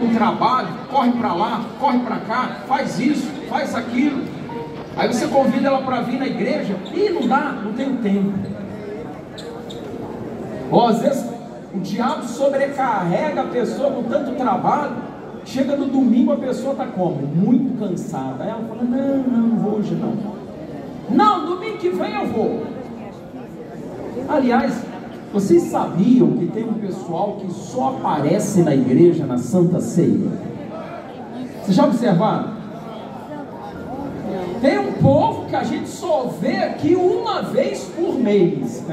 um trabalho, corre para lá, corre para cá, faz isso, faz aquilo. Aí você convida ela para vir na igreja e não dá, não tem tempo. Ou às vezes o diabo sobrecarrega a pessoa com tanto trabalho, chega no domingo a pessoa está como? Muito cansada. Aí ela fala: Não, não, não vou hoje não. Não, domingo que vem eu vou. Aliás, vocês sabiam que tem um pessoal que só aparece na igreja na Santa Ceia? Vocês já observaram? Tem um povo que a gente só vê aqui uma vez por mês.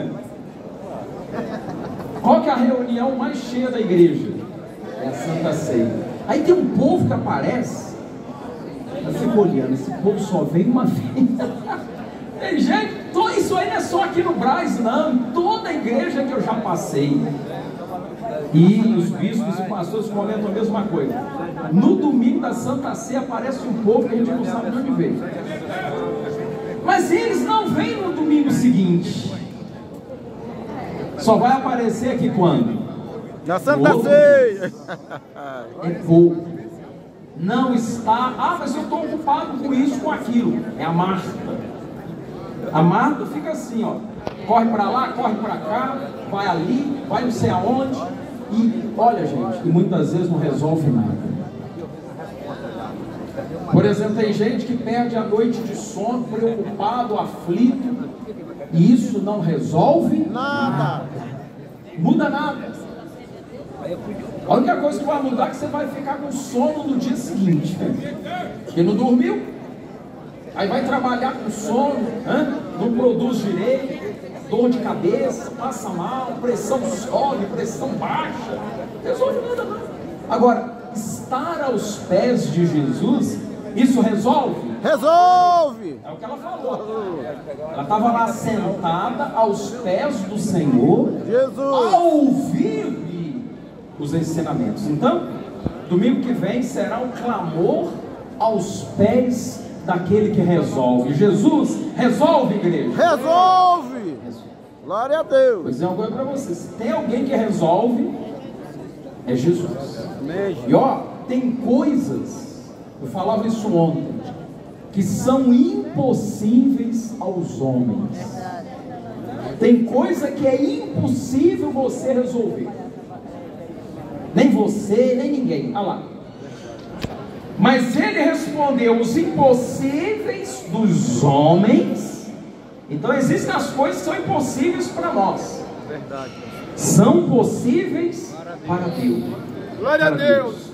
Qual que é a reunião mais cheia da igreja? É a Santa Ceia. Aí tem um povo que aparece, eu fico olhando, esse povo só vem uma vez. tem gente isso aí não é só aqui no Braz, não. Em toda a igreja que eu já passei. E os bispos e pastores comentam a mesma coisa. No domingo da Santa Ceia aparece um povo que a gente não sabe de onde veio. Mas eles não vêm no domingo seguinte. Só vai aparecer aqui quando? Na Santa Ceia. É pouco. Não está. Ah, mas eu estou ocupado com isso, com aquilo. É a Marta. Amado fica assim, ó. Corre para lá, corre para cá, vai ali, vai não sei aonde. E olha, gente, e muitas vezes não resolve nada. Por exemplo, tem gente que perde a noite de sono, preocupado, aflito, e isso não resolve nada. nada. Muda nada. A única coisa que vai mudar é que você vai ficar com sono no dia seguinte. Porque não dormiu. Aí vai trabalhar com sono, hein? não produz direito, dor de cabeça, passa mal, pressão sobe, pressão baixa. Resolve nada não. Agora, estar aos pés de Jesus, isso resolve? Resolve! É o que ela falou. Ela estava lá sentada aos pés do Senhor, Jesus, a ouvir os ensinamentos. Então, domingo que vem será um clamor aos pés daquele que resolve. Jesus resolve, igreja. Resolve! Glória a Deus. Pois é uma coisa para você. Se tem alguém que resolve, é Jesus. E ó, tem coisas, eu falava isso ontem, que são impossíveis aos homens. Tem coisa que é impossível você resolver. Nem você, nem ninguém. Olha lá. Mas ele respondeu: os impossíveis dos homens. Então existem as coisas que são impossíveis para nós. Verdade. São possíveis para Deus. Glória a Deus.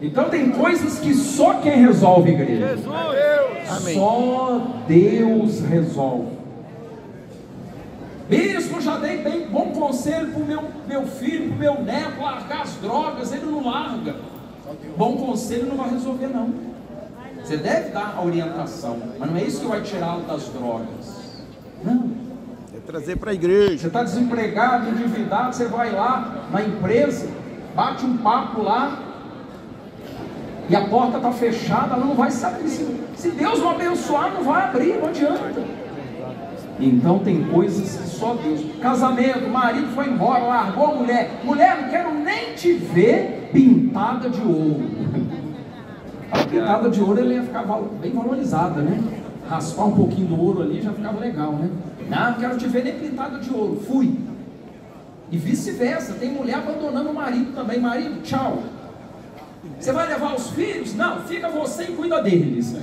Então tem coisas que só quem resolve, igreja. Jesus. Só Deus resolve. Bispo, já dei bem bom conselho para o meu, meu filho, para o meu neto largar as drogas, ele não larga. Bom conselho não vai resolver, não. Você deve dar a orientação, mas não é isso que vai tirá-lo das drogas. Não. É trazer para a igreja. Você está desempregado, endividado, você vai lá na empresa, bate um papo lá, e a porta está fechada, ela não vai saber. Se, se Deus não abençoar, não vai abrir, não adianta. Então tem coisas que só Deus. Casamento, marido foi embora, largou a mulher. Mulher, não quero nem te ver pintada de ouro. A pintada de ouro ele ia ficar bem valorizada, né? Raspar um pouquinho do ouro ali já ficava legal, né? Não, não quero te ver nem pintada de ouro. Fui. E vice-versa, tem mulher abandonando o marido também. Marido, tchau. Você vai levar os filhos? Não, fica você e cuida deles.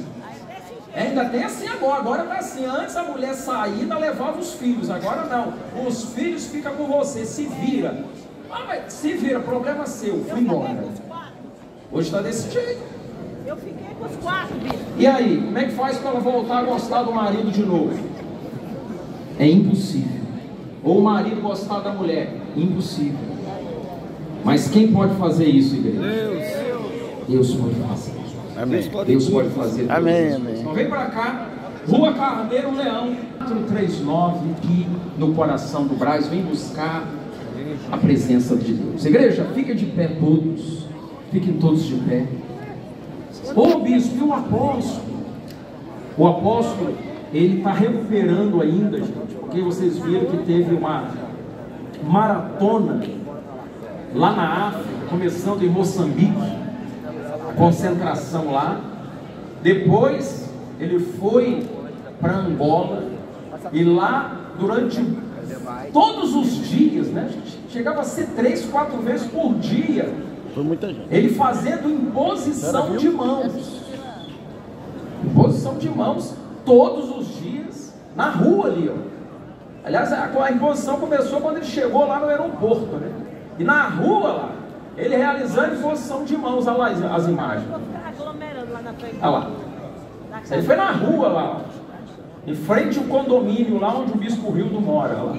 É, ainda tem assim agora, agora está assim. Antes a mulher saída levava os filhos, agora não. Os filhos ficam com você, se vira. Ah, mas se vira, problema seu, fui embora. Hoje está desse jeito. Eu fiquei com os quatro, bicho. E aí, como é que faz para ela voltar a gostar do marido de novo? É impossível. Ou o marido gostar da mulher? Impossível. Mas quem pode fazer isso, igreja? Deus. Deus pode fazer. Amém. Deus pode fazer. Amém, amém. Então vem para cá. Rua Carneiro Leão, 439, aqui no coração do Braz. Vem buscar a presença de Deus. Igreja, fica de pé todos. Fiquem todos de pé. Ô bispo, e o apóstolo? O apóstolo, ele está recuperando ainda, gente, porque vocês viram que teve uma maratona lá na África, começando em Moçambique concentração lá. Depois ele foi para Angola e lá durante todos os dias, né? Chegava a ser três, quatro vezes por dia. Ele fazendo imposição de mãos. Imposição de mãos todos os dias na rua ali, ó. Aliás, a, a imposição começou quando ele chegou lá no aeroporto, né? E na rua lá, ele realizando imposição de mãos, olha lá as, imagens. Olha lá. Ele foi na rua lá. Em frente ao condomínio lá onde o bispo Rildo mora. Lá.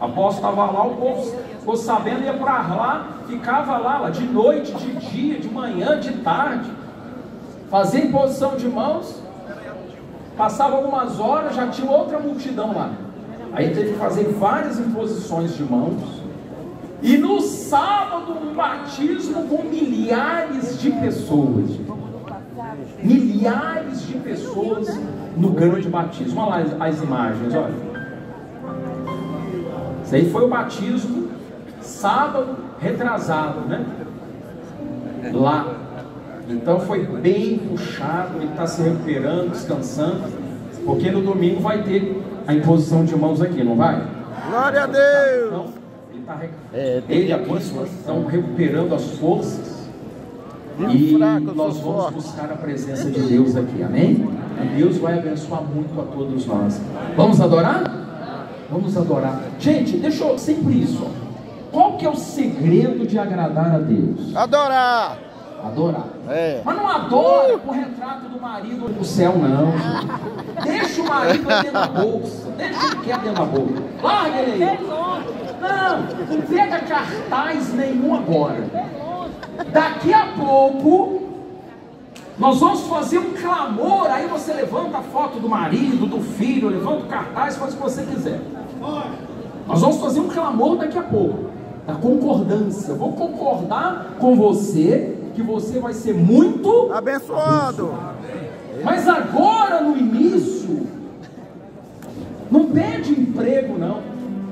Após estava lá, o povo ficou sabendo, ia para lá, ficava lá, lá, de noite, de dia, de manhã, de tarde, fazia imposição de mãos, passava algumas horas, já tinha outra multidão lá. Aí teve que fazer várias imposições de mãos. E no sábado, um batismo com milhares de pessoas. Milhares de pessoas no grande batismo. Olha lá as, as imagens, olha. Isso aí foi o batismo, sábado retrasado, né? Lá. Então foi bem puxado, ele está se recuperando, descansando, porque no domingo vai ter a imposição de mãos aqui, não vai? Glória a Deus. Então, ele, tá, re- É, ele e a bispa estão recuperando as forças e fraco, nós vamos forte. buscar a presença de Deus aqui, amém? E Deus vai abençoar muito a todos nós. Vamos adorar? Vamos adorar. Gente, deixa eu sempre isso. ó. Qual que é o segredo de agradar a Deus? Adorar. Adorar. É. Mas não adora com o retrato do marido no céu, não. gente. Deixa o marido dentro da bolsa. Deixa o que quer dentro da bolsa. Larga ele aí. Não, não pega cartaz nenhum agora. Daqui a pouco, nós vamos fazer um clamor. Aí você levanta a foto do marido, do filho, levanta o cartaz, faz o que você quiser. Nós vamos fazer um clamor daqui a pouco, da concordância. Vou concordar com você que você vai ser muito Abençoado. mas agora no início, não pede emprego, não.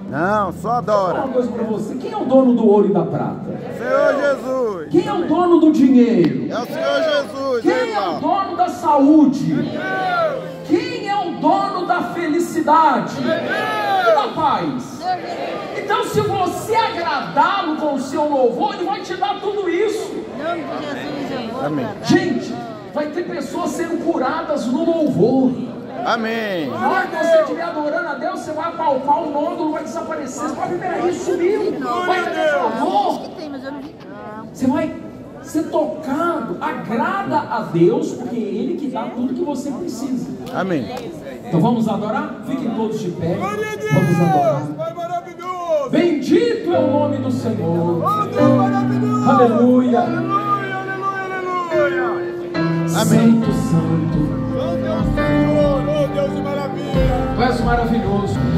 Não, só Vou adora. uma coisa para você: quem é o dono do ouro e da prata? Senhor Jesus. Quem é o dono do dinheiro? É o Senhor Jesus. Quem é o dono da saúde? Quem é o dono da felicidade e da paz? Então, se você agradá-lo com o seu louvor, ele vai te dar tudo isso. Em nome de Jesus, eu vou. Amém. Gente, vai ter pessoas sendo curadas no louvor. Amém. Na hora que você estiver adorando a Deus, você vai apalpar o nódulo, vai desaparecer. Você vai ver, peraí, sumiu. Vai ter favor. que tem, mas eu não vi. Não. Você vai ser tocado. Agrada a Deus, porque é Ele que dá tudo que você precisa. Amém. Então vamos adorar? Fiquem todos de pé. Vamos adorar. Bendito é o nome do Senhor. Oh. Aleluia. Aleluia, aleluia, aleluia. Santo, santo. Deus de maravilha. Tu és maravilhoso.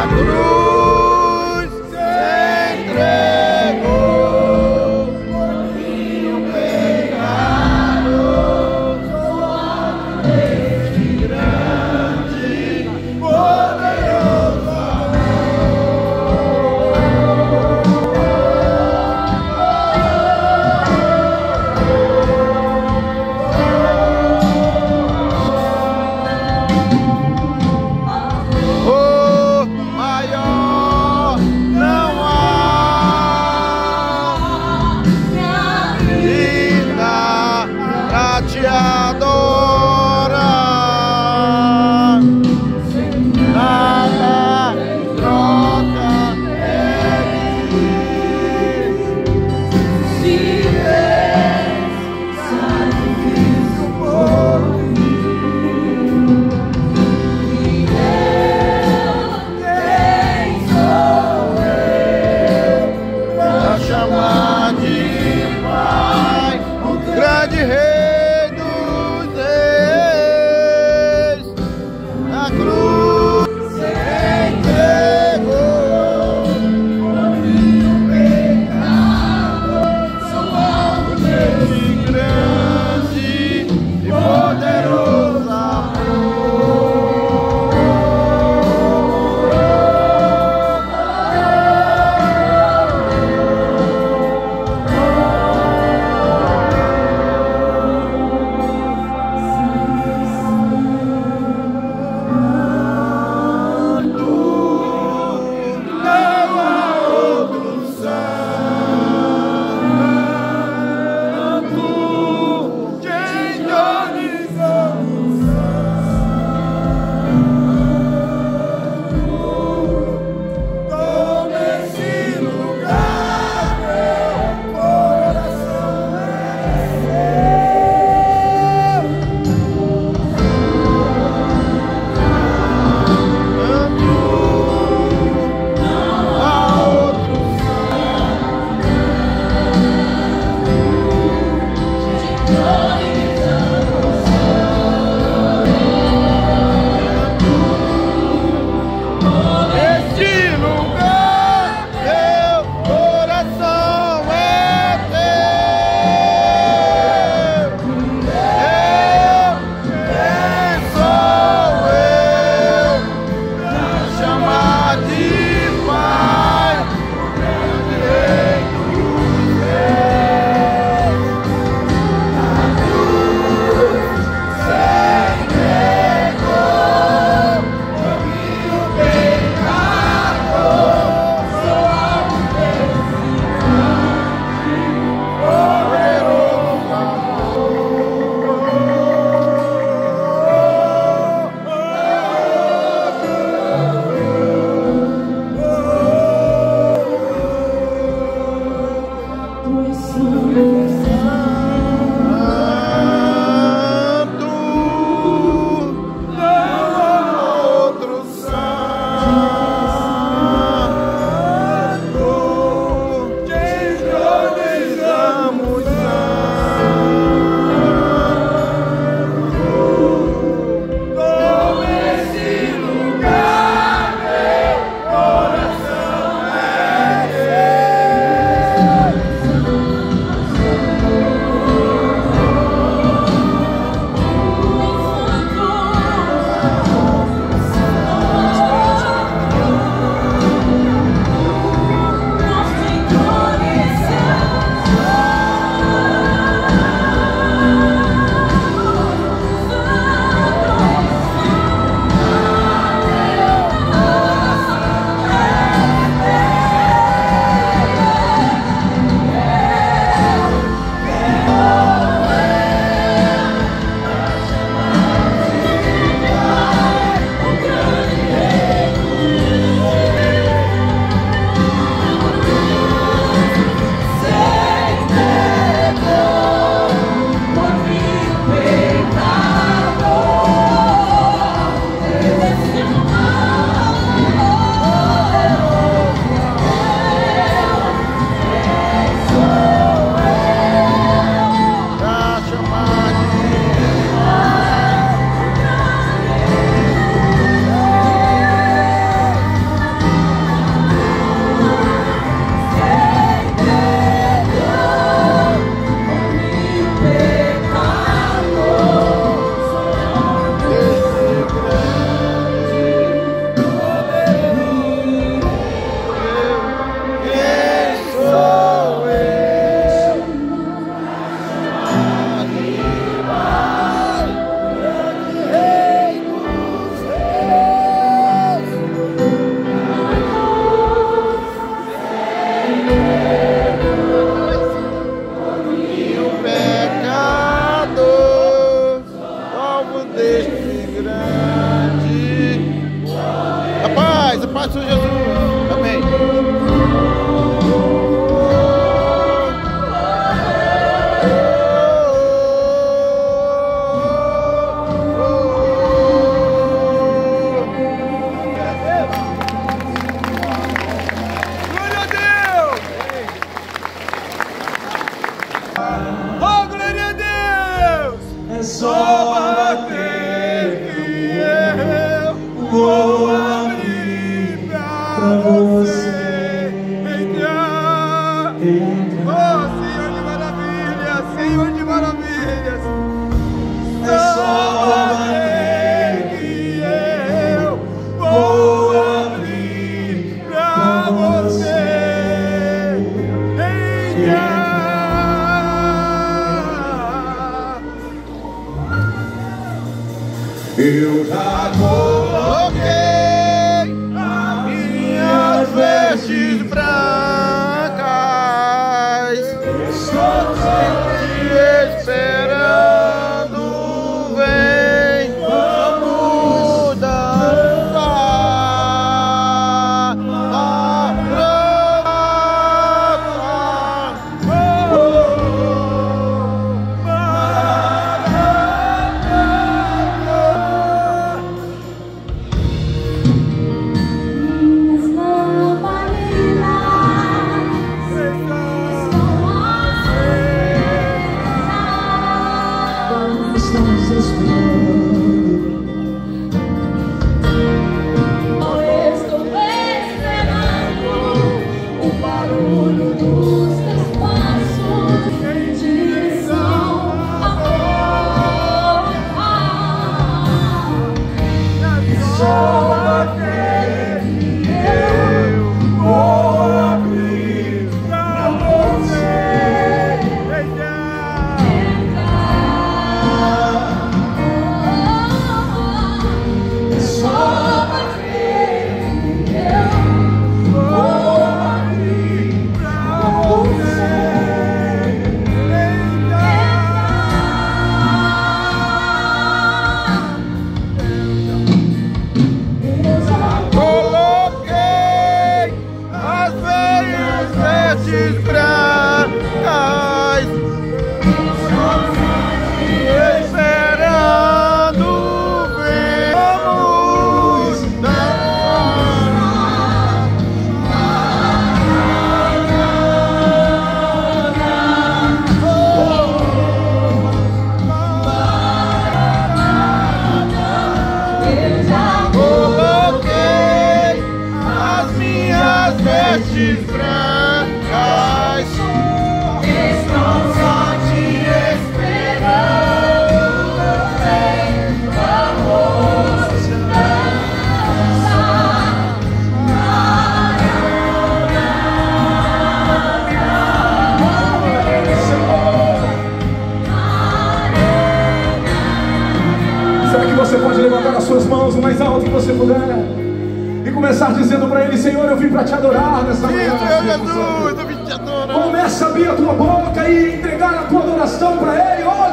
A cruz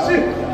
Ele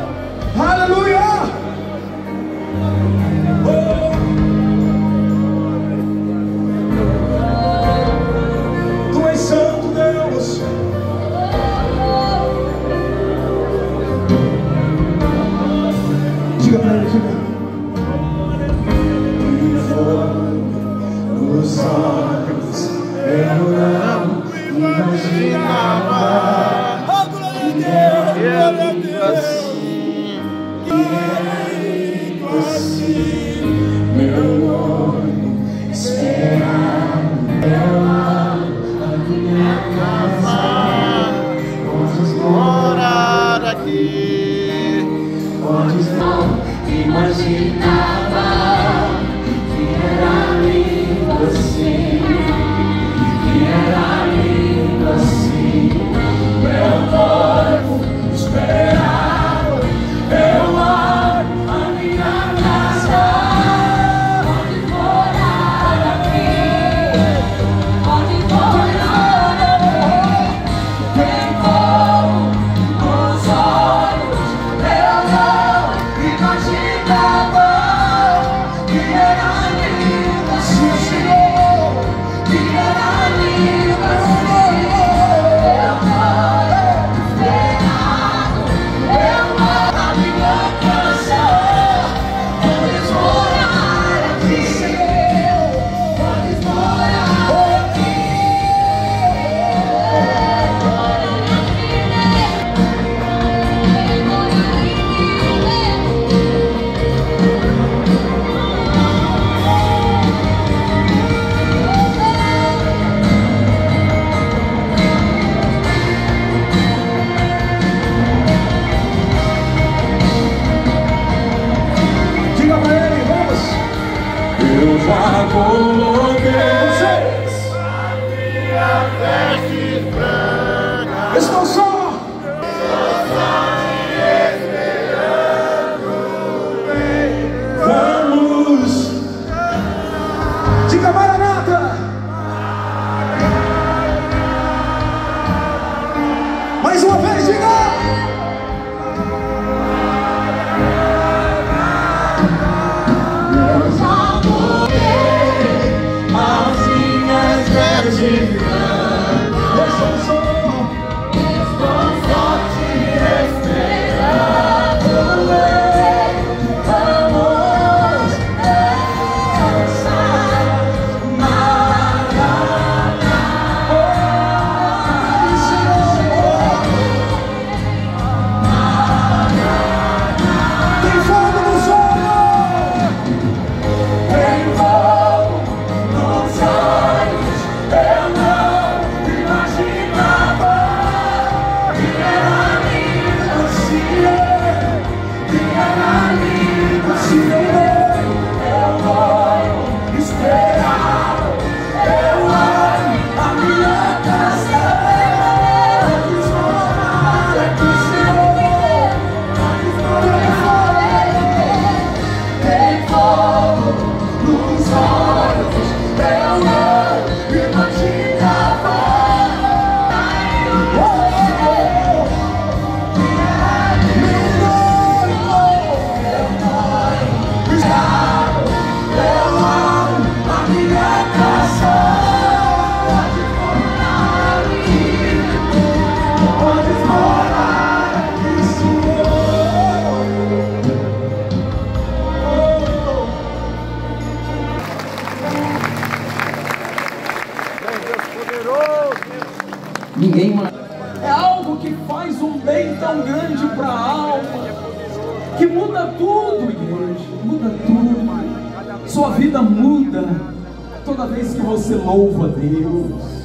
você louva Deus,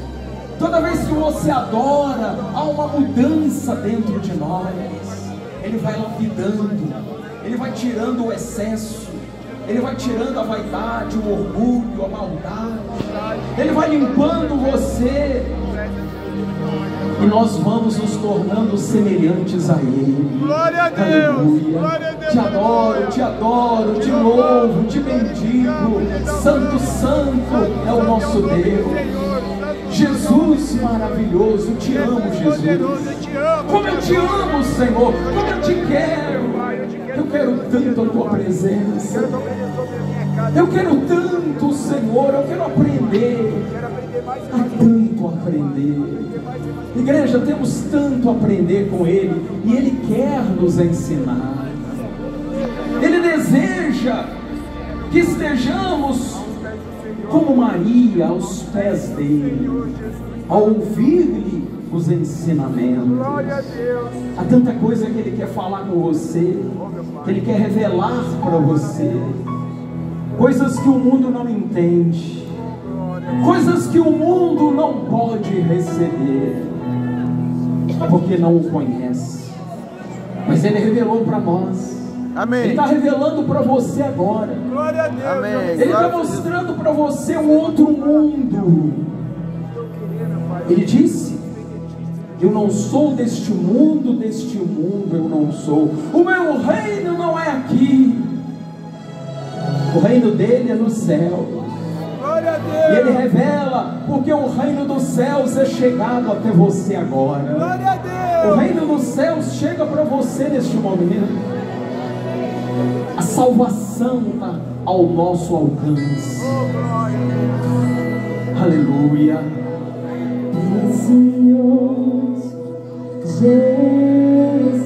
toda vez que você adora, há uma mudança dentro de nós. Ele vai lapidando, ele vai tirando o excesso, ele vai tirando a vaidade, o orgulho, a maldade, ele vai limpando você e nós vamos nos tornando semelhantes a Ele. Glória a Deus! Aleluia. Glória a Deus! Te adoro, te adoro, te louvo, te bendigo. Santo, Santo é o nosso Deus. Jesus maravilhoso, te amo, Jesus. Como eu te amo, Senhor, como eu te quero. Eu quero tanto a tua presença. Eu quero tanto, Senhor, eu quero aprender. Há tanto a aprender. Igreja, temos tanto a aprender com Ele e Ele quer nos ensinar. Ele deseja que estejamos como Maria aos pés dele, a ouvir-lhe os ensinamentos. Há tanta coisa que Ele quer falar com você, que Ele quer revelar para você, coisas que o mundo não entende, coisas que o mundo não pode receber, porque não o conhece. Mas Ele revelou para nós. Ele Amém. está revelando para você agora. Glória a Deus. Amém. Ele está mostrando para você um outro mundo. Ele disse: Eu não sou deste mundo, deste mundo eu não sou. O meu reino não é aqui. O reino dele é no céu. Glória a E ele revela, porque o reino dos céus é chegado até você agora. Glória a O reino dos céus chega para você neste momento. A salvação está ao nosso alcance. Oh. Aleluia. Precioso Jesus,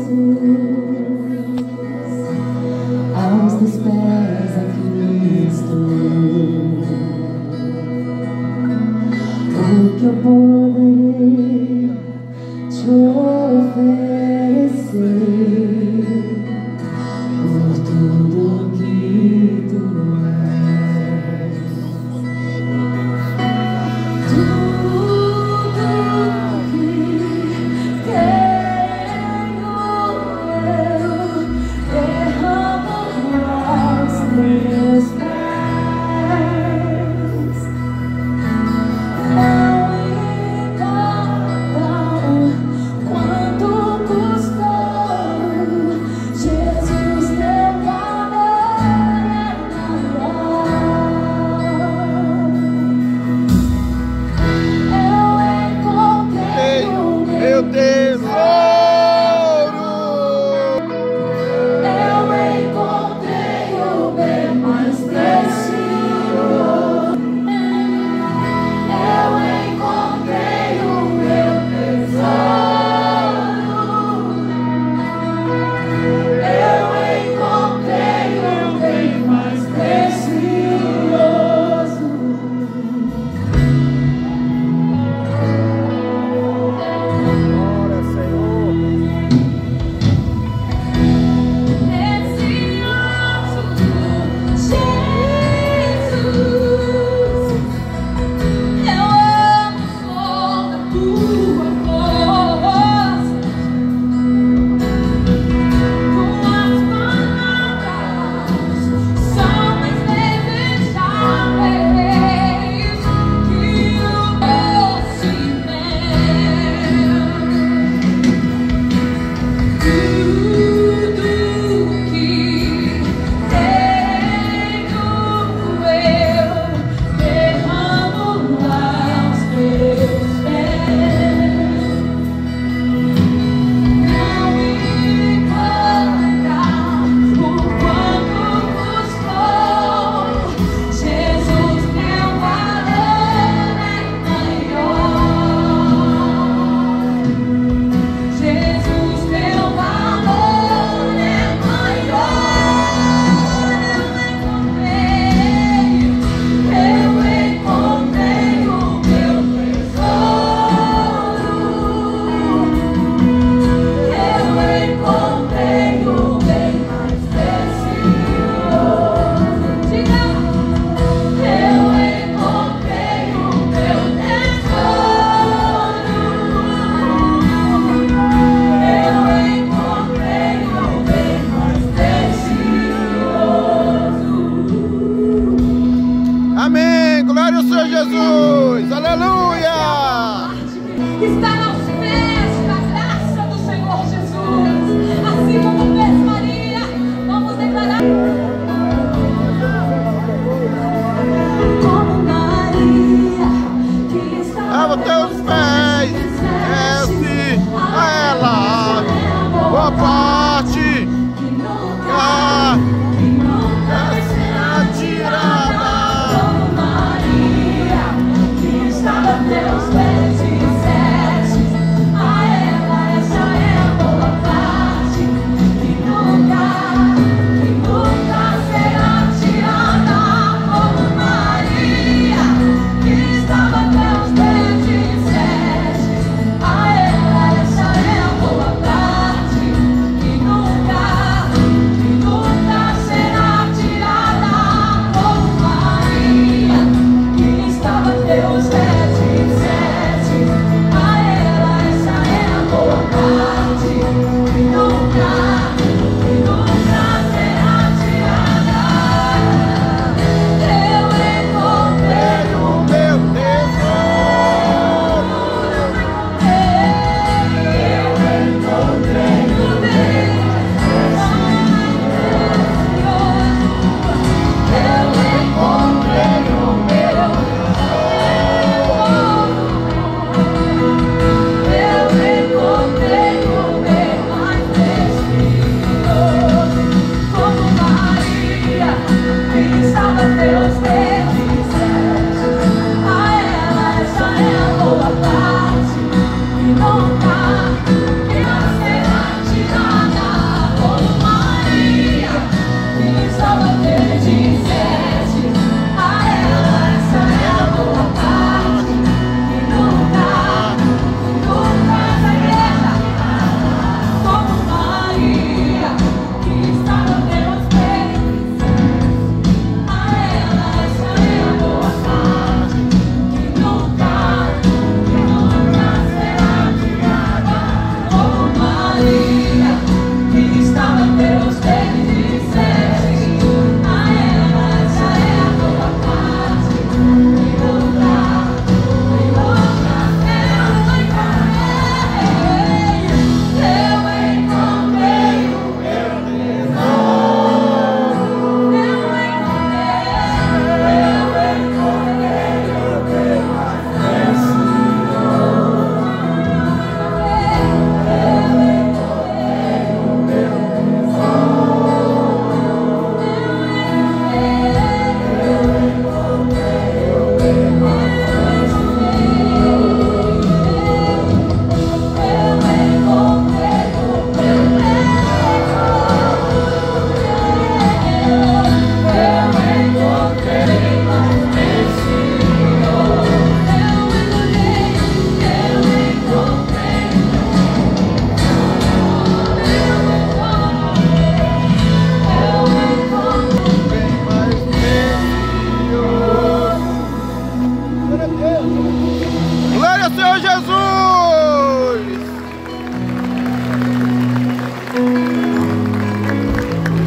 Glória a Deus. Glória ao Senhor Jesus.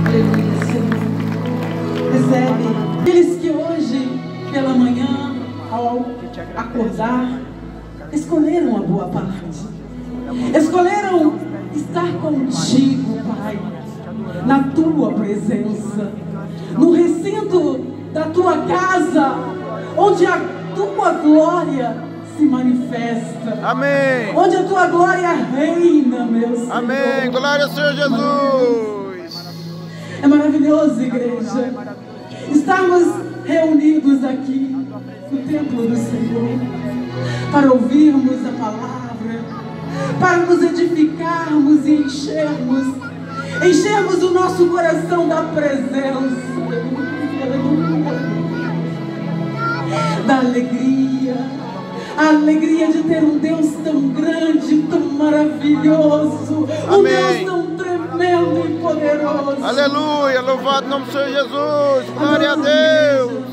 Aleluia, Senhor. Recebe aqueles que hoje, pela manhã, ao acordar, escolheram a boa parte. Escolheram estar contigo, Pai, na tua presença, no recinto da tua casa, onde a tua glória se manifesta. Amém. Onde a tua glória reina, meu Senhor. Amém. Glória ao Senhor Jesus. É maravilhoso, igreja, estarmos reunidos aqui no templo do Senhor para ouvirmos a palavra, para nos edificarmos e enchermos, enchermos o nosso coração da presença, da alegria, a alegria de ter um Deus tão grande, tão maravilhoso, um Amém. Deus tão tremendo e poderoso. Aleluia. Louvado o nome do Senhor Jesus. Glória a Deus.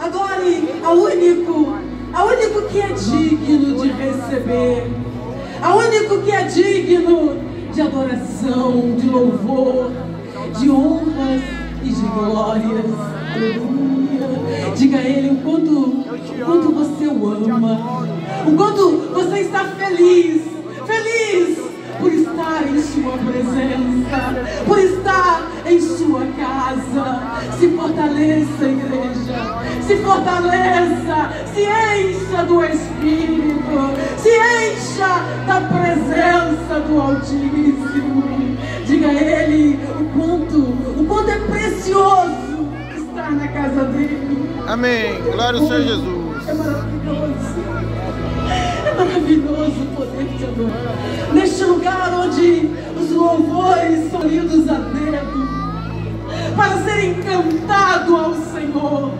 Adore ao único, ao único que é digno de receber, ao único que é digno de adoração, de louvor, de honras e de glórias. Aleluia. Diga a Ele o quanto, o quanto você o ama, o quanto você está feliz, feliz por estar em sua presença, por estar em sua casa. Se fortaleça, igreja. Se fortaleça, se encha do Espírito, se encha da presença do Altíssimo. Diga a Ele o quanto, o quanto é precioso na casa dele. Amém. Glória ao Senhor Jesus. É maravilhoso. É maravilhoso poder te adorar. Neste lugar onde os louvores são lidos a dedo, para ser encantado ao Senhor,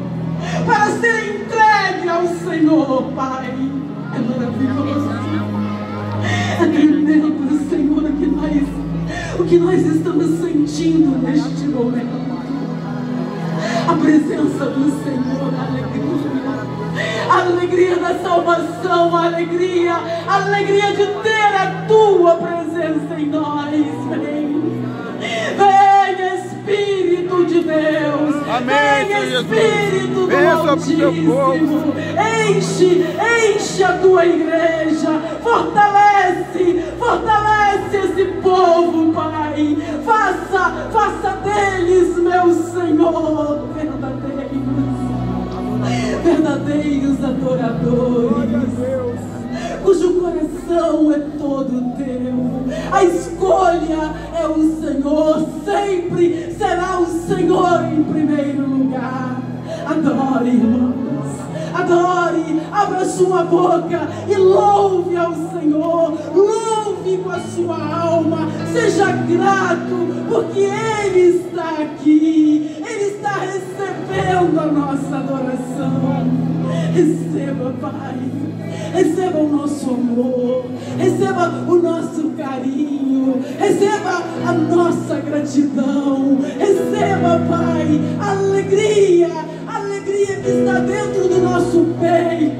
para ser entregue ao Senhor, Pai. É maravilhoso. É tremendo, Senhor, o que nós, o que nós estamos sentindo neste momento. A presença do Senhor, a alegria. A alegria da salvação, a alegria, a alegria de ter a tua presença em nós. Vem, vem Espírito de Deus. Amém, vem Senhor Jesus. Espírito do Altíssimo. Enche, enche a tua igreja. Fortalece, fortalece esse povo, Pai. Faça, faça deles, meu Senhor, verdadeiros adoradores, cujo coração é todo teu. A escolha é o Senhor, sempre será o Senhor em primeiro lugar. Adore, irmãos. Adore, abra sua boca e louve ao Senhor, louve com a sua alma, seja grato, porque Ele está aqui, está recebendo a nossa adoração. Receba, Pai, receba o nosso amor, receba o nosso carinho, receba a nossa gratidão, receba, Pai, a alegria, a alegria que está dentro do nosso peito.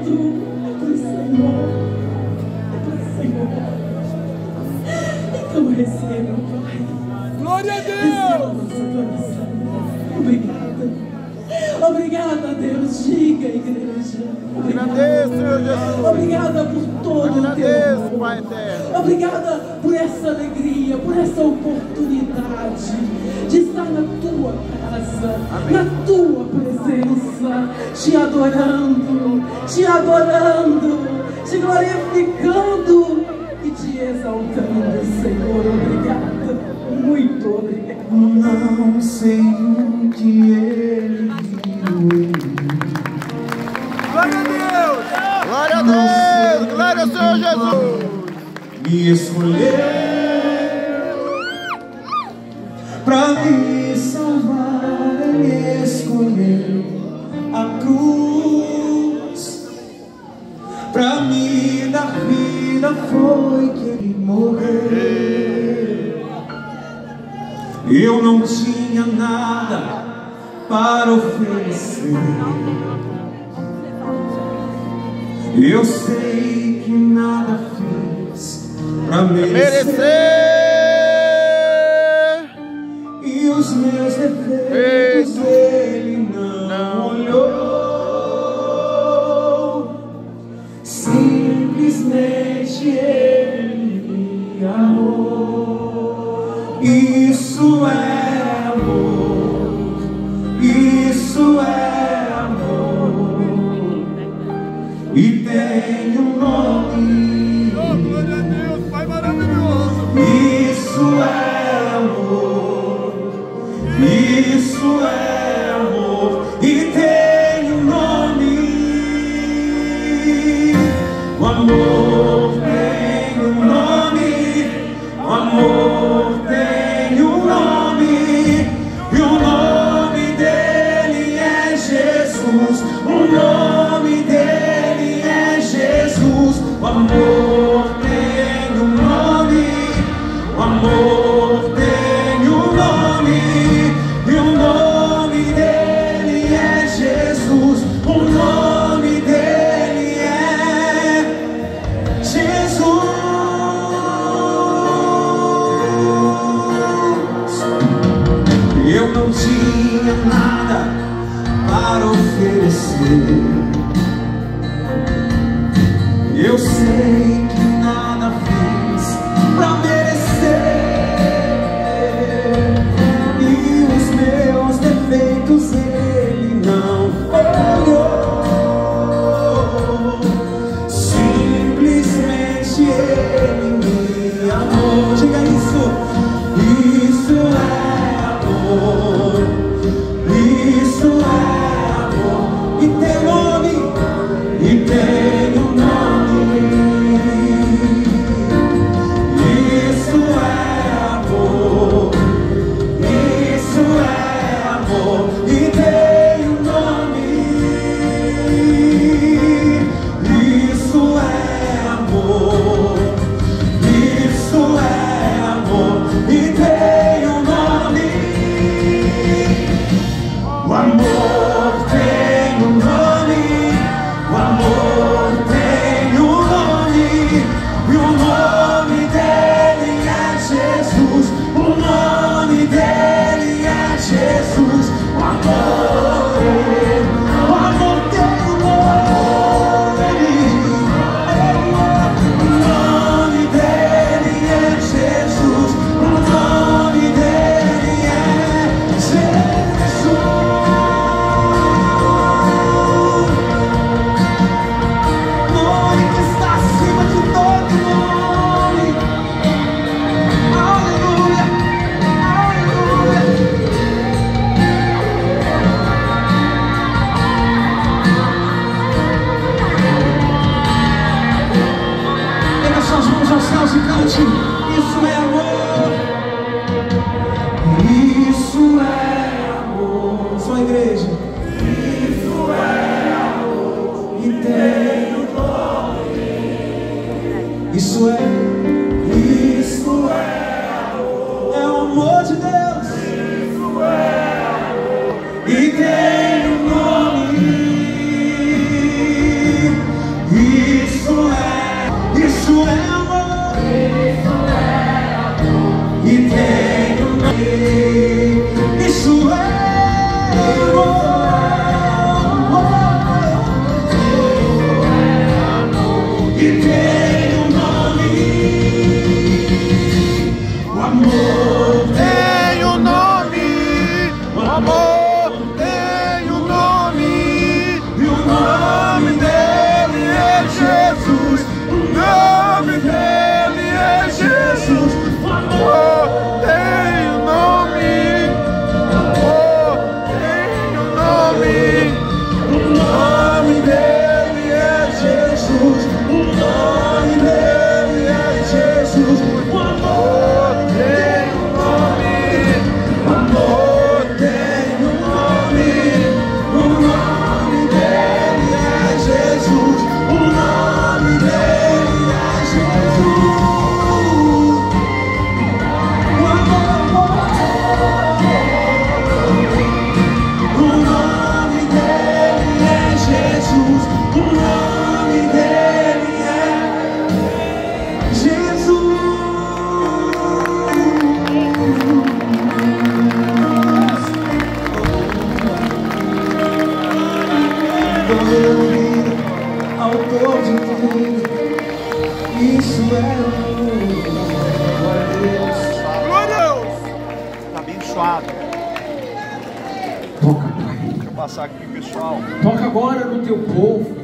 Toca agora no teu povo.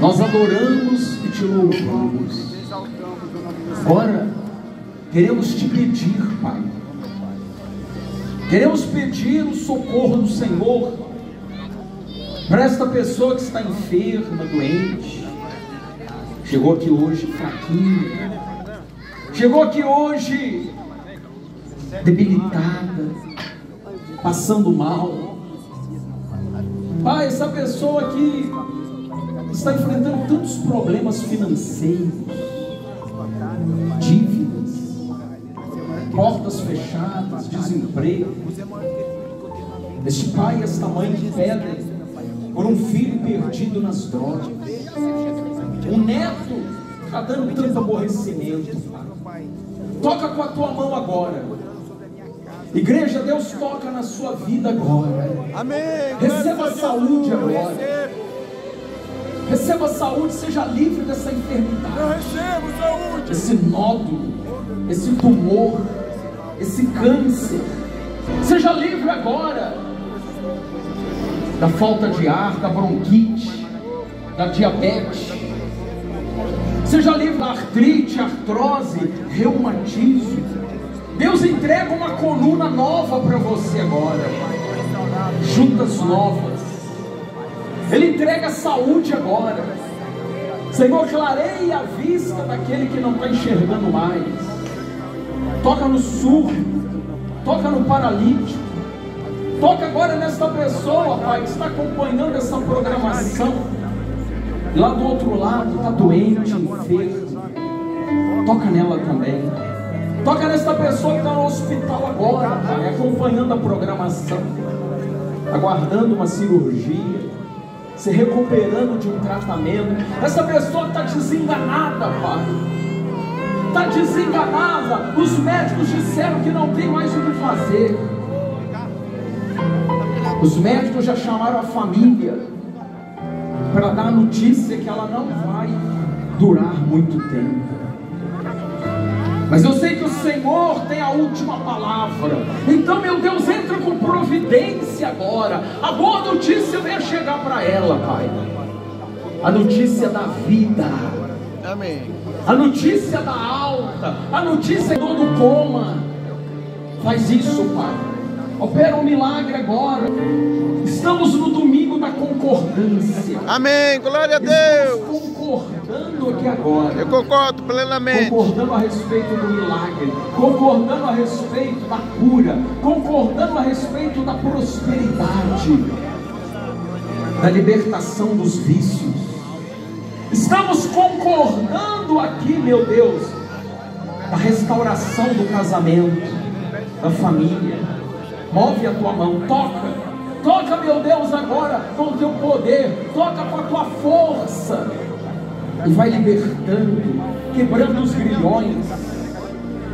Nós adoramos e te louvamos. Agora, queremos te pedir, Pai. Queremos pedir o socorro do Senhor para esta pessoa que está enferma, doente. Chegou aqui hoje fraquinha. Chegou aqui hoje debilitada, passando mal. Pai, essa pessoa aqui está enfrentando tantos problemas financeiros, dívidas, portas fechadas, desemprego. Este pai e esta mãe que pedem por um filho perdido nas drogas, um neto está dando tanto aborrecimento. Toca com a tua mão agora. Igreja, Deus toca na sua vida agora. Amém. Receba saúde agora. Eu. Receba saúde, seja livre dessa Eu enfermidade. recebo saúde. esse nódulo, esse tumor, esse câncer. Seja livre agora da falta de ar, da bronquite, da diabetes. Seja livre da artrite, artrose, reumatismo. Deus entrega uma coluna nova para você agora. Juntas novas. Ele entrega saúde agora. Senhor, clareia a vista daquele que não está enxergando mais. Toca no surdo, toca no paralítico. Toca agora nesta pessoa, Pai, que está acompanhando essa programação. Lá do outro lado está doente, enfermo. Toca nela também. Toca nesta pessoa que está no hospital agora, Pai, acompanhando a programação, aguardando uma cirurgia se recuperando de um tratamento. Essa pessoa está desenganada, Pai. Está desenganada. Os médicos disseram que não tem mais o que fazer. Os médicos já chamaram a família para dar a notícia que ela não vai durar muito tempo. Mas eu sei que o Senhor tem a última palavra. Então, meu Deus, entra com providência agora. A boa notícia venha chegar para ela, Pai. A notícia da vida. Amém. A notícia da alta. A notícia do coma. Faz isso, Pai. Opera um milagre agora. Estamos no domingo da concordância. Amém. Glória a Deus. Concordando aqui agora Eu concordo plenamente. concordando a respeito do milagre, concordando a respeito da cura, concordando a respeito da prosperidade, da libertação dos vícios. Estamos concordando aqui, meu Deus, da restauração do casamento, da família. Move a tua mão, toca, toca, meu Deus, agora com o teu poder, toca com a tua força e vai libertando, quebrando os grilhões.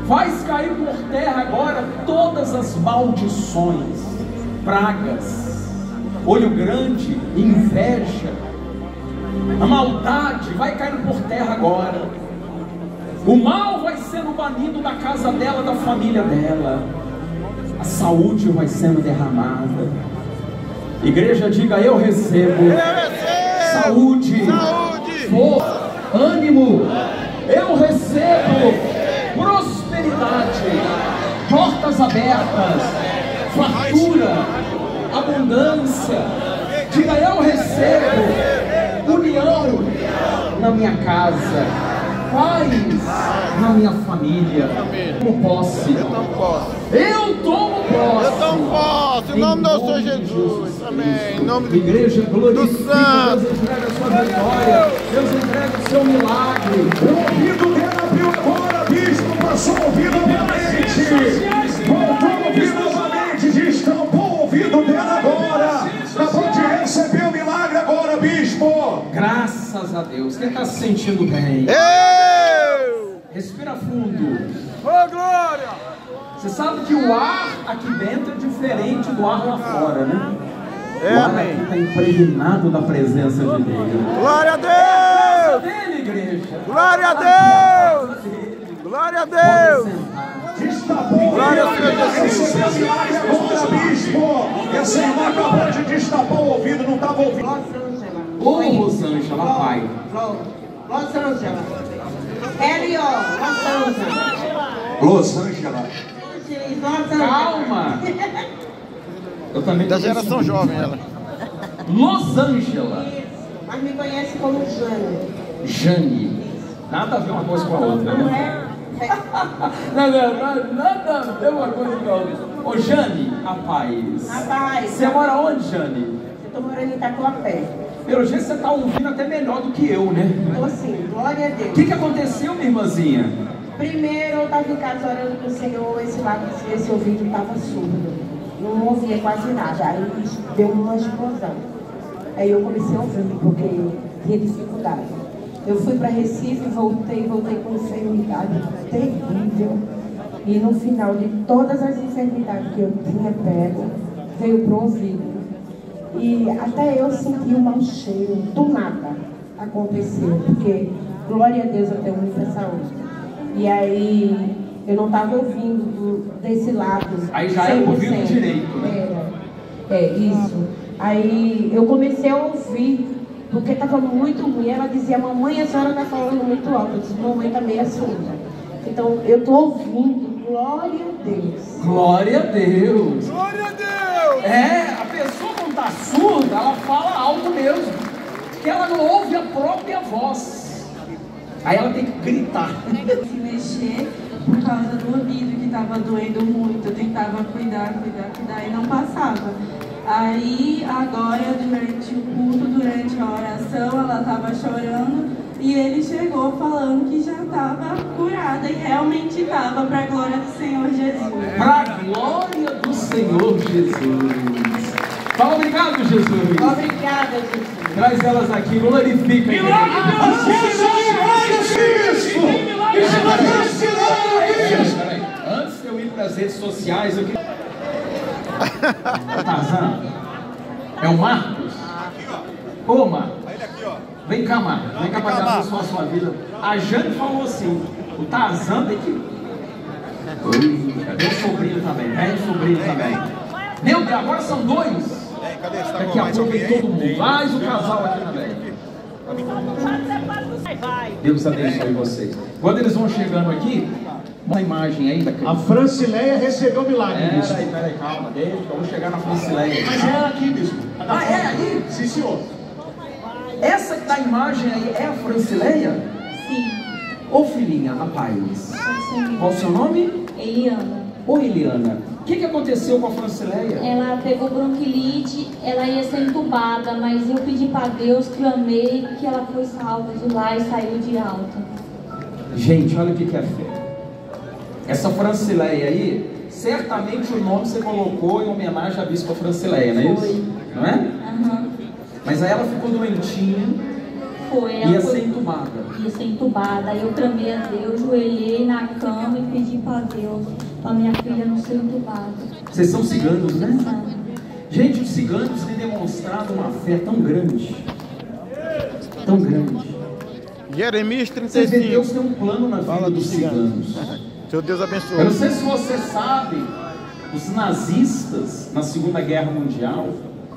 Faz cair por terra agora todas as maldições, pragas, olho grande, inveja, a maldade vai caindo por terra agora. O mal vai sendo banido da casa dela, da família dela. A saúde vai sendo derramada. Igreja, diga: Eu recebo Eu recebo. saúde, Saúde. Ânimo. Eu recebo prosperidade, portas abertas, fartura, abundância. Diga eu recebo união na minha casa, paz na minha família. Como posse, Eu não posso. eu tomo posse. Eu tomo posse. Em nome do Senhor Jesus. Amém. Em nome Igreja, glorifica, do Santo. Deus entrega a sua vitória, Deus entrega o seu milagre. O ouvido dela abriu agora, bispo, passou a ouvir novamente. Voltou a ouvir novamente, destampou o ouvido dela agora. Receber o milagre agora, bispo. Graças a Deus. Quem está se sentindo bem? Eu. Respira fundo. Oh, glória. Você sabe que o ar aqui dentro é diferente do ar lá fora, né? É, o ar aqui está impregnado da presença de Deus. Glória a Deus. dele, igreja. Glória a Deus. Glória a Deus. Sentar. Destapou o Glória ao Senhor Jesus. Essa irmã acabou de destapar o ouvido, não estava ouvindo. Ô, Rosângela, pai. Los Angeles. L.O. Los Angeles. Calma. Eu também Da geração jovem, ela. Los Angeles. Mas me conhece como Jane. Jane. Nada a ver uma coisa com a outra, Não né? Não, não, não, nada a ver uma coisa a outra. Ô, Jane, rapaz. Rapaz. Você mora onde, Jane? Eu tô morando em Tatuapé. Pelo jeito você tá ouvindo até melhor do que eu, né? Tô assim, glória a O Deus. que, que aconteceu, minha irmãzinha? Primeiro eu estava em casa orando com o Senhor, esse lado, esse ouvido estava surdo. Não ouvia quase nada. Aí deu uma explosão. Aí eu comecei a ouvir, porque tinha dificuldade. Eu fui para Recife, voltei, voltei com enfermidade terrível. E no final de todas as enfermidades que eu tinha pego, veio pro ouvido. E até eu senti um mau cheiro, do nada aconteceu, porque glória a Deus eu tenho muita saúde. E aí eu não estava ouvindo do- desse lado. Aí já é o ouvido 100%. direito, né? Era. É, isso. Aí eu comecei a ouvir, porque estava muito ruim. Ela dizia, mamãe, a senhora está falando muito alto. Eu disse, mamãe está meio surda. Então eu estou ouvindo, glória a Deus. Glória a Deus. Glória a Deus! É, a pessoa quando tá surda, ela fala algo mesmo. Que ela não ouve a própria voz. Aí ela tem que gritar. se mexer por causa do ouvido que estava doendo muito. Eu tentava cuidar, cuidar, cuidar e não passava. Aí, agora, durante o culto, durante a oração, ela estava chorando e ele chegou falando que já estava curada e realmente estava, para a glória do Senhor Jesus. Para a glória do Senhor Jesus. Fala obrigado, Jesus. Obrigada, Jesus. Traz elas aqui, glorifica. a igreja. Peraí, peraí. Antes de eu ir para as redes sociais, eu queria. O Tarzan? É o Marcos? Ô, Marcos. Vem cá, Marcos. Vem cá para dar a sua vida. A Jane falou assim: o Tarzan tem que. Ui, Cadê o sobrinho também? Vem o sobrinho também. Meu Deus, agora são dois. Daqui a pouco vem todo mundo. Mais o casal aqui também. Deus abençoe vocês. Quando eles vão chegando aqui, uma imagem aí da A Francileia recebeu milagre. Peraí, peraí, calma, deixa, eu vou chegar na Francileia. Mas é aqui, bispo. Ah, é aí? Sim, senhor. Essa que tá a imagem aí é a Francileia? Sim, Ô filhinha, rapaz, qual o seu nome? Eliana. Ô Eliana, o que, que aconteceu com a Francileia? Ela pegou bronquilite, ela ia ser entubada, mas eu pedi para Deus, clamei que ela foi salva de lá e saiu de alta. Gente, olha o que, que é fé. Essa Francileia aí, certamente o nome você colocou em homenagem à Bispa Francileia, não é Foi. isso? Não é? Aham. Mas aí ela ficou doentinha, Foi, ia ela ser foi, entubada. ia ser entubada. Aí eu clamei a Deus, joelhei na cama e pedi para Deus, para minha filha não ser entubada. Vocês são ciganos, né? Gente, os ciganos têm demonstrado uma fé tão grande. Tão grande. Jeremias Você vê, Deus 35. tem um plano na vida Fala dos dos ciganos. ciganos. Seu Deus Eu não abençoe. sei se você sabe, os nazistas, na Segunda Guerra Mundial,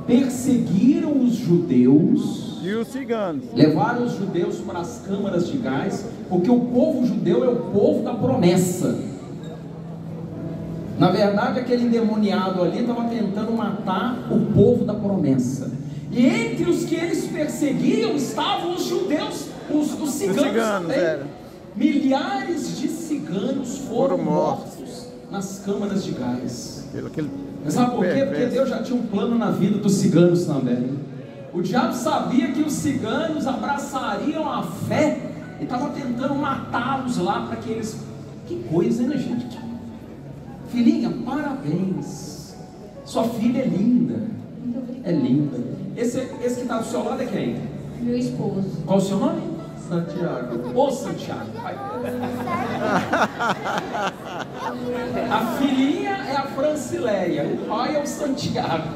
perseguiram os judeus, E os ciganos. levaram os judeus para as câmaras de gás, porque o povo judeu é o povo da promessa. Na verdade, aquele endemoniado ali estava tentando matar o povo da promessa. E entre os que eles perseguiam estavam os judeus, os, os ciganos. ciganos, também. era. Milhares de ciganos foram, Foram mortos. mortos nas câmaras de gás. Pelo aquele Mas sabe por quê? Porque. Deus já tinha um plano na vida dos ciganos também. O diabo sabia que os ciganos abraçariam a fé e estava tentando matá-los lá para que eles. Que coisa, né, gente? Filhinha, parabéns. Sua filha é linda. É linda. Esse, esse que está do seu lado é quem? Meu esposo. Qual o seu nome? Santiago. Ô Santiago. Vai. A filhinha é a Francileia, o pai é o Santiago.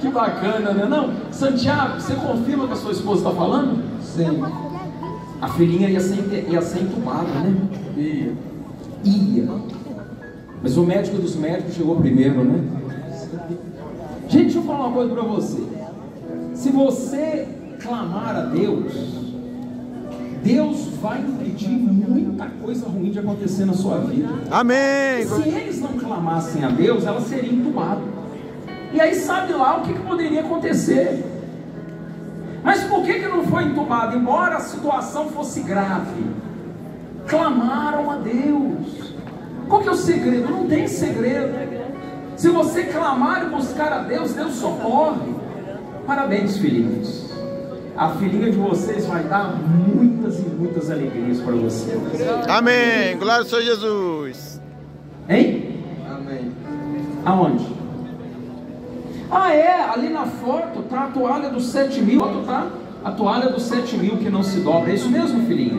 Que bacana, né? Não, Santiago, você confirma que a sua esposa está falando? Sim. A filhinha ia ser, ia ser entubada, né? Ia. Ia. Mas o médico dos médicos chegou primeiro, né? Gente, deixa eu falar uma coisa para você. Se você clamar a Deus, Deus vai impedir muita coisa ruim de acontecer na sua vida. Amém. Se eles não clamassem a Deus, ela seria entubada. E aí sabe lá o que, que poderia acontecer. Mas por que, que não foi entubada? Embora a situação fosse grave, clamaram a Deus. Qual que é o segredo? Não tem segredo. Se você clamar e buscar a Deus, Deus socorre. Parabéns, filhinhos. A filhinha de vocês vai dar muitas e muitas alegrias para vocês. Amém. Glória ao Senhor Jesus. Hein? Amém. Aonde? Ah, é, ali na foto tá a toalha dos 7 mil. Foto tá a toalha dos 7 mil que não se dobra. É isso mesmo, filhinha?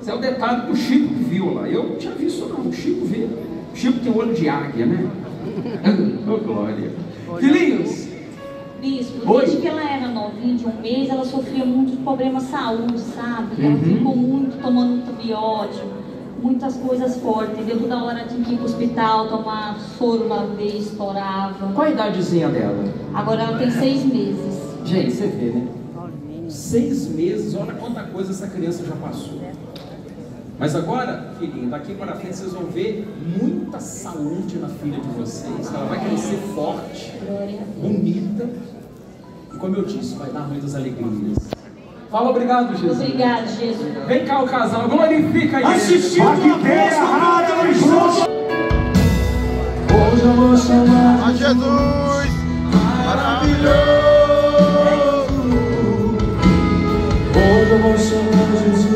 Esse é o detalhe do Chico que viu lá. Eu não tinha visto, não. O Chico viu. O Chico tem olho de águia, né? Ô, glória. Filhinhos, Bispo, Oi. desde que ela era novinha, de um mês, ela sofria muitos problemas de saúde, sabe? Ela Uhum. ficou muito tomando antibiótico, muitas coisas fortes, entendeu? Toda hora tinha que ir pro hospital, tomar soro uma vez, estourava. qual a idadezinha dela? Agora ela tem seis meses. Gente, você vê, né? Seis meses, olha quanta coisa essa criança já passou. Mas agora, filhinho, daqui para frente vocês vão ver muita saúde na filha de vocês. Ela vai crescer forte, bonita. E como eu disse, vai dar muitas alegrias. Fala obrigado, Jesus. Obrigado, Jesus. Vem cá o casal, glorifica a igreja. Assistindo a terra, Hoje eu vou chamar A Jesus. Maravilhoso. Hoje eu vou chamar Jesus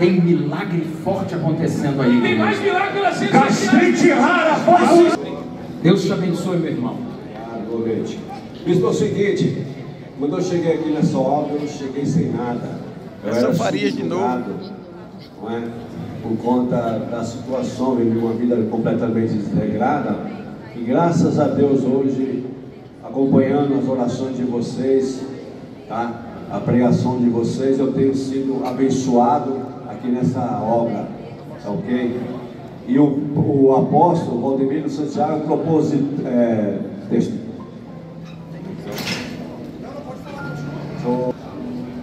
Tem milagre forte acontecendo aí. Tem mais milagre nas Gastrite rara, pode Deus te abençoe, meu irmão. Ah, boa noite. Bispo, é o seguinte, quando eu cheguei aqui nessa obra, eu não cheguei sem nada. Eu São era Farias de novo. Não é? Por conta da situação, vivi uma vida completamente desregrada. E graças a Deus hoje, acompanhando as orações de vocês, tá? a pregação de vocês, eu tenho sido abençoado aqui nessa obra, tá ok? E o, o apóstolo Valdemiro Santiago propôs é, texto.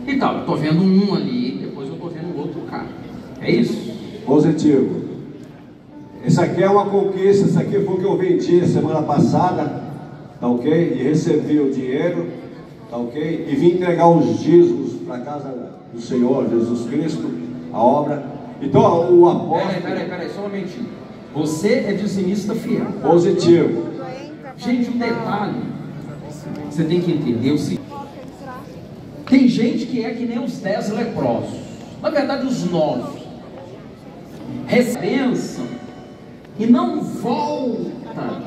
Então, eu tô vendo um ali, depois eu tô vendo outro cara. É isso? Positivo. Esse aqui é uma conquista, esse aqui foi o que eu vendi semana passada, tá ok? E recebi o dinheiro, tá ok? E vim entregar os dízimos para casa do Senhor Jesus Cristo, a obra. Então o apóstolo. Peraí, peraí, peraí, só um momentinho. Você é dizimista fiel. Positivo. Gente, um detalhe. Você tem que entender o seguinte. Tem gente que é que nem os dez leprosos. Na verdade, os nove. Recebem e não volta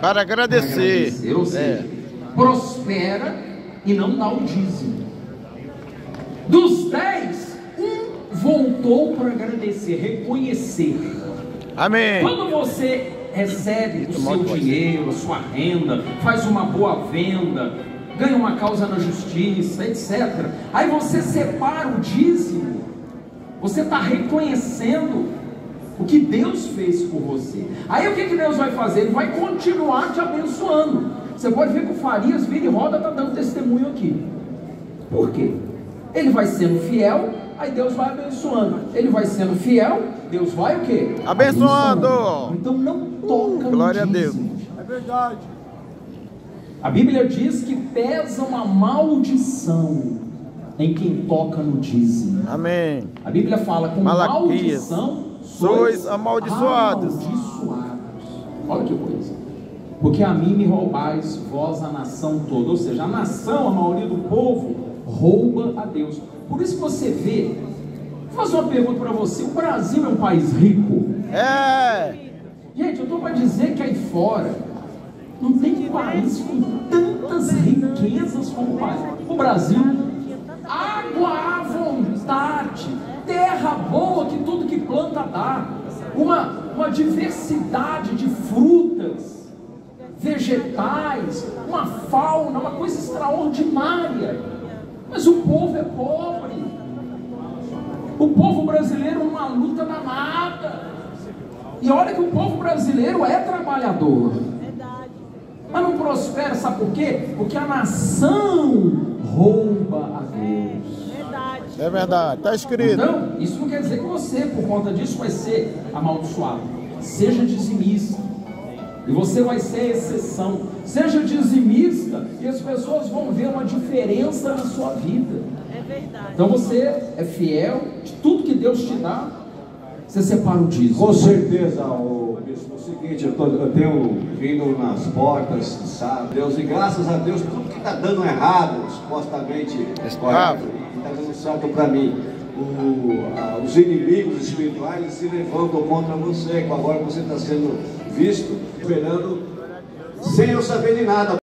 Para agradecer. agradecer, ou seja, É. prospera e não dá o dízimo. Dos dez, voltou para agradecer, reconhecer. Amém. Quando você recebe o seu dinheiro, a sua renda, faz uma boa venda, ganha uma causa na justiça, etc. Aí você separa o dízimo, você está reconhecendo o que Deus fez por você. Aí o que, que Deus vai fazer? Ele vai continuar te abençoando. Você pode ver que o Farias vira e roda, está dando testemunho aqui. Por quê? Ele vai sendo fiel, aí Deus vai abençoando. Ele vai sendo fiel, Deus vai o quê? Abençoando. Abençoando. Então não toca no glória a dízimo. É verdade. A Bíblia diz que pesa uma maldição em quem toca no dízimo. Amém. A Bíblia fala com Malaquias. maldição Sois amaldiçoados. amaldiçoados. Olha que coisa. Porque a mim me roubais vós a nação toda. Ou seja, a nação, a maioria do povo, rouba a Deus. Por isso que você vê. Vou fazer uma pergunta para você. O Brasil é um país rico? É. Gente, eu estou para dizer que aí fora não tem país com tantas riquezas como o país. O Brasil, água à vontade, terra boa que tudo que planta dá, uma, uma diversidade de frutas, vegetais, uma fauna, uma coisa extraordinária. Mas o povo é pobre. O povo brasileiro numa luta danada. E olha que o povo brasileiro é trabalhador. Mas não prospera, sabe por quê? Porque a nação rouba a Deus. É verdade. Está escrito. Então, isso não quer dizer que você, por conta disso, vai ser amaldiçoado. Seja dizimista. E você vai ser a exceção. Seja dizimista e as pessoas vão ver uma diferença na sua vida. Verdade. Então você é fiel de tudo que Deus te dá. Você separa o dízimo. Com certeza, o bispo, é o seguinte, eu, tô- eu tenho vindo nas portas, sabe? Deus, e graças a Deus, tudo que está dando errado, supostamente está dando certo para mim. O- a- os inimigos espirituais se levantam contra você, agora você está sendo visto, esperando, sem eu saber de nada.